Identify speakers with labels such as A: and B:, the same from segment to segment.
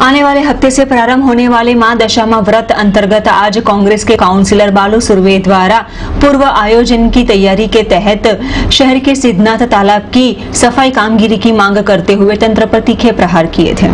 A: आने वाले हफ़्ते से प्रारंभ होने वाले माँ दशामा व्रत अंतर्गत आज कांग्रेस के काउंसिलर बालू सुरवे द्वारा पूर्व आयोजन की तैयारी के तहत शहर के सिद्धनाथ तालाब की सफ़ाई कामगिरी की मांग करते हुए तंत्र पर तीखे प्रहार किए थे।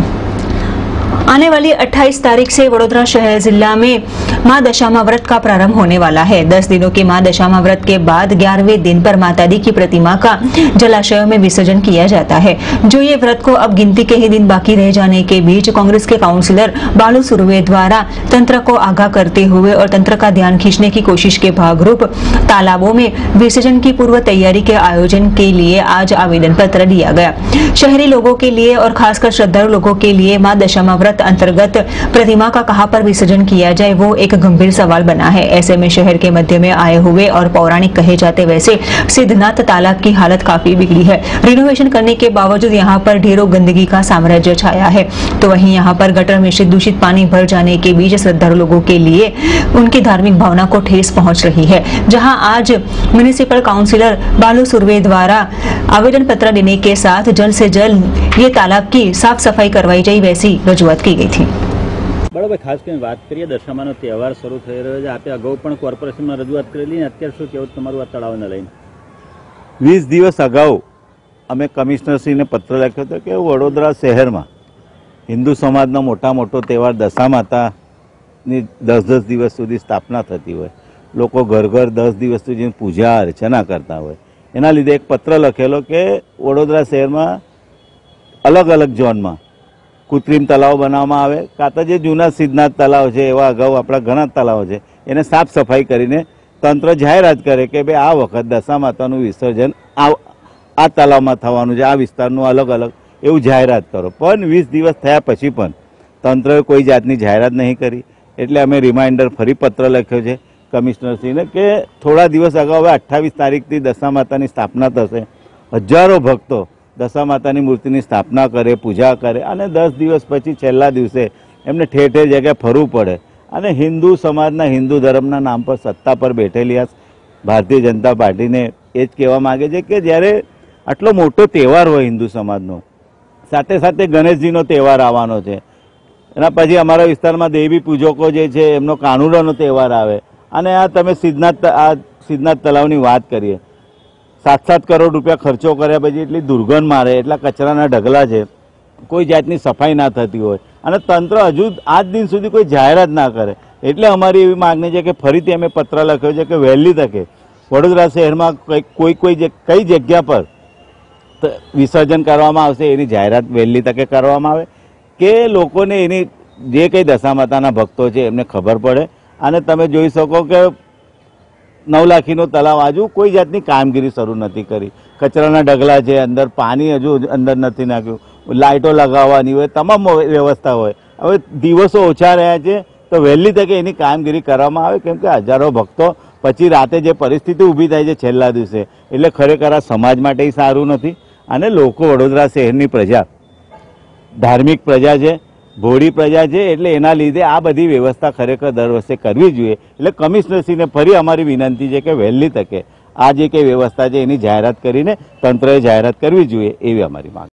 A: आने वाली 28 तारीख से वडोदरा शहर जिला में माँ दशामा व्रत का प्रारंभ होने वाला है। 10 दिनों के माँ दशामा व्रत के बाद 11वें दिन पर माता दी की प्रतिमा का जलाशयों में विसर्जन किया जाता है। जो ये व्रत को अब गिनती के ही दिन बाकी रह जाने के बीच कांग्रेस के काउंसिलर बालू सुरवे द्वारा तंत्र को आगाह करते हुए और तंत्र का ध्यान खींचने की कोशिश के भागरूप तालाबों में विसर्जन की पूर्व तैयारी के आयोजन के लिए आज आवेदन पत्र दिया गया। शहरी लोगों के लिए और खासकर श्रद्धालु लोगों के लिए माँ दशामा व्रत अंतर्गत प्रतिमा का कहाँ पर विसर्जन किया जाए, वो एक गंभीर सवाल बना है। ऐसे में शहर के मध्य में आए हुए और पौराणिक कहे जाते वैसे सिद्धनाथ तालाब की हालत काफ़ी बिगड़ी है। रिनोवेशन करने के बावजूद यहाँ पर ढेरों गंदगी का साम्राज्य छाया है। तो वहीं यहाँ पर गटर मिश्रित दूषित पानी भर जाने के बीच श्रद्धालु लोगों के लिए उनकी धार्मिक भावना को ठेस पहुँच रही है, जहाँ आज म्यूनिसिपल काउंसिलर बालू सुरवे द्वारा आवेदन पत्र देने के साथ जल्द से जल्द ये तालाब की साफ सफाई करवाई जाए वैसी रजूआत की गई थी
B: બરાબર ખાસ કરીને વાત કરીએ દશામાનો તહેવાર શરૂ થઈ રહ્યો છે આપે અગાઉ પણ કોર્પોરેશનમાં રજૂઆત કરેલી ને અત્યારે શું કેવું તમારું આ તળાવને લઈને
C: વીસ દિવસ અગાઉ અમે કમિશનરશ્રીને પત્ર લખ્યો હતો કે વડોદરા શહેરમાં હિન્દુ સમાજનો મોટા મોટો તહેવાર દશા માતાની દસ દસ દિવસ સુધી સ્થાપના થતી હોય લોકો ઘર ઘર દસ દિવસ સુધી પૂજા અર્ચના કરતા હોય એના લીધે એક પત્ર લખેલો કે વડોદરા શહેરમાં અલગ અલગ ઝોનમાં કૃત્રિમ તલાવ બનાવવામાં આવે. કાં તો જે જૂના સિદ્ધનાથ તલાવ છે, એવા અગાઉ આપણા ઘણા તલાવો છે, એને સાફ સફાઈ કરીને તંત્ર જાહેરાત કરે કે ભાઈ આ વખત દશા માતાનું વિસર્જન આ આ તલાવમાં થવાનું છે, આ વિસ્તારનું અલગ અલગ એવું જાહેરાત કરો. પણ વીસ દિવસ થયા પછી પણ તંત્રએ કોઈ જાતની જાહેરાત નહીં કરી. એટલે અમે રિમાઇન્ડર ફરી પત્ર લખ્યો છે. કમિશનરશ્રીને કે થોડા દિવસ અગાઉ હવે અઠ્ઠાવીસ તારીખથી દશા માતાની સ્થાપના થશે. હજારો ભક્તો દશા માતાની મૂર્તિની સ્થાપના કરે, પૂજા કરે અને દસ દિવસ પછી છેલ્લા દિવસે એમને ઠેર ઠેર જગ્યાએ ફરવું પડે. અને હિન્દુ સમાજના હિન્દુ ધર્મના નામ પર સત્તા પર બેઠેલી આ ભારતીય જનતા પાર્ટીને એ જ કહેવા માગે છે કે જ્યારે આટલો મોટો તહેવાર હોય હિન્દુ સમાજનો, સાથે સાથે ગણેશજીનો તહેવાર આવવાનો છે. એના પછી અમારા વિસ્તારમાં દેવી પૂજકો જે છે, એમનો કાનુડાનો તહેવાર આવે. અને આ તમે સિદ્ધનાથ આ સિદ્ધનાથ તલાવની વાત કરીએ. સાત સાત કરોડ રૂપિયા ખર્ચો કર્યા પછી એટલી દુર્ગંધ મારે, એટલા કચરાના ઢગલા છે. કોઈ જાતની સફાઈ ના થતી હોય. અને તંત્ર હજુ આજ દિન સુધી કોઈ જાહેરાત ના કરે. એટલે અમારી એવી માગણી છે કે ફરીથી અમે પત્ર લખ્યો છે કે વહેલી તકે વડોદરા શહેરમાં કોઈ કોઈ કઈ જગ્યા પર વિસર્જન કરવામાં આવશે એની જાહેરાત વહેલી તકે કરવામાં આવે. કે લોકોને એની જે કંઈ દશા માતાના ભક્તો છે એમને ખબર પડે. અને તમે જોઈ શકો કે નવલાખીનો તલાવ હજુ કોઈ જાતની કામગીરી શરૂ નથી કરી. કચરાના ઢગલા છે, અંદર પાણી હજુ અંદર નથી નાખ્યું. લાઇટો લગાવવાની હોય, તમામ વ્યવસ્થા હોય. હવે દિવસો ઓછા રહ્યા છે, તો વહેલી તકે એની કામગીરી કરવામાં આવે, કેમ કે હજારો ભક્તો પછી રાતે જે પરિસ્થિતિ ઊભી થાય છે છેલ્લા દિવસે, એટલે ખરેખર આ સમાજ માટે સારું નથી. અને લોકો વડોદરા શહેરની પ્રજા, ધાર્મિક પ્રજા છે ભોળી પ્રજા છે એટલે એના લીધે આ બધી વ્યવસ્થા ખરેખર દર વર્ષે કરવી જોઈએ. એટલે કમિશનરશ્રીને ફરી અમારી વિનંતી છે કે વહેલી તકે આ જે કંઈ વ્યવસ્થા છે એની જાહેરાત કરીને તંત્રએ જાહેરાત કરવી જોઈએ એવી અમારી માંગ